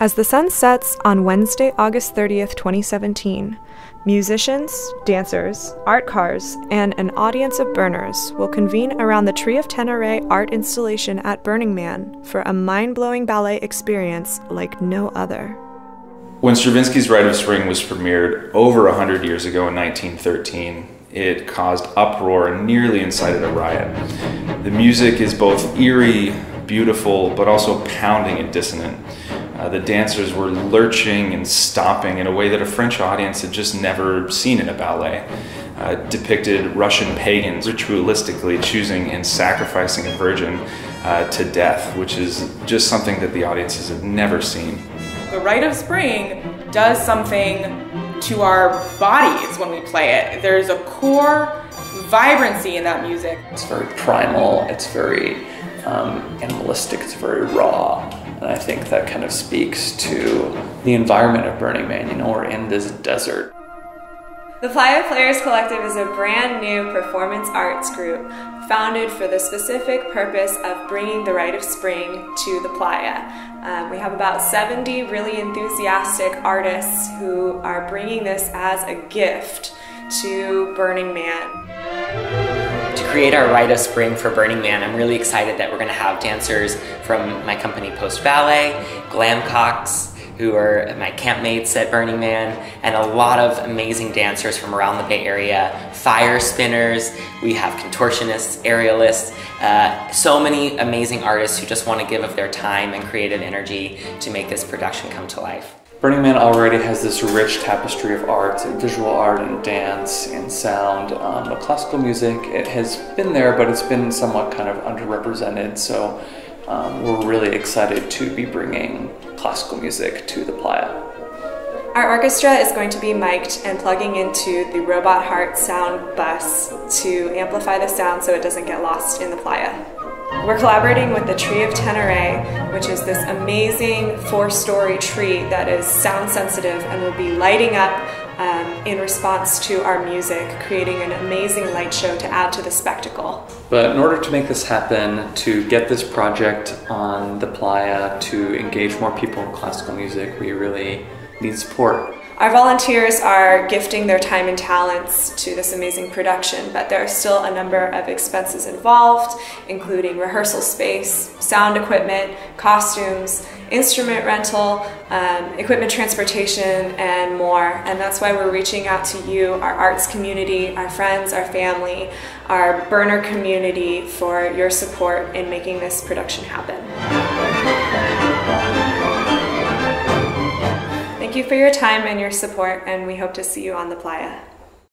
As the sun sets on Wednesday, August 30th, 2017, musicians, dancers, art cars, and an audience of burners will convene around the Tree of Teneré art installation at Burning Man for a mind blowing ballet experience like no other. When Stravinsky's Rite of Spring was premiered over 100 years ago in 1913, it caused uproar and nearly incited a riot. The music is both eerie, beautiful, but also pounding and dissonant. Uh, the dancers were lurching and stomping in a way that a French audience had just never seen in a ballet. Uh, depicted Russian pagans ritualistically choosing and sacrificing a virgin uh, to death, which is just something that the audiences have never seen. The Rite of Spring does something to our bodies when we play it. There's a core vibrancy in that music. It's very primal, it's very um, animalistic, it's very raw. And I think that kind of speaks to the environment of Burning Man. You know, we're in this desert. The Playa Players Collective is a brand new performance arts group founded for the specific purpose of bringing the rite of spring to the playa. Um, we have about 70 really enthusiastic artists who are bringing this as a gift to Burning Man create our Rite of Spring for Burning Man, I'm really excited that we're going to have dancers from my company Post Ballet, Glamcocks, who are my campmates at Burning Man, and a lot of amazing dancers from around the Bay Area, fire spinners, we have contortionists, aerialists, uh, so many amazing artists who just want to give of their time and creative energy to make this production come to life. Burning Man already has this rich tapestry of art, visual art and dance and sound. Um, but classical music, it has been there, but it's been somewhat kind of underrepresented. So um, we're really excited to be bringing classical music to the playa. Our orchestra is going to be mic'd and plugging into the Robot Heart sound bus to amplify the sound so it doesn't get lost in the playa. We're collaborating with the Tree of Teneré, which is this amazing four-story tree that is sound sensitive and will be lighting up um, in response to our music, creating an amazing light show to add to the spectacle. But in order to make this happen, to get this project on the playa, to engage more people in classical music, we really need support. Our volunteers are gifting their time and talents to this amazing production, but there are still a number of expenses involved, including rehearsal space, sound equipment, costumes, instrument rental, um, equipment transportation, and more. And that's why we're reaching out to you, our arts community, our friends, our family, our burner community for your support in making this production happen. Thank you for your time and your support, and we hope to see you on the playa.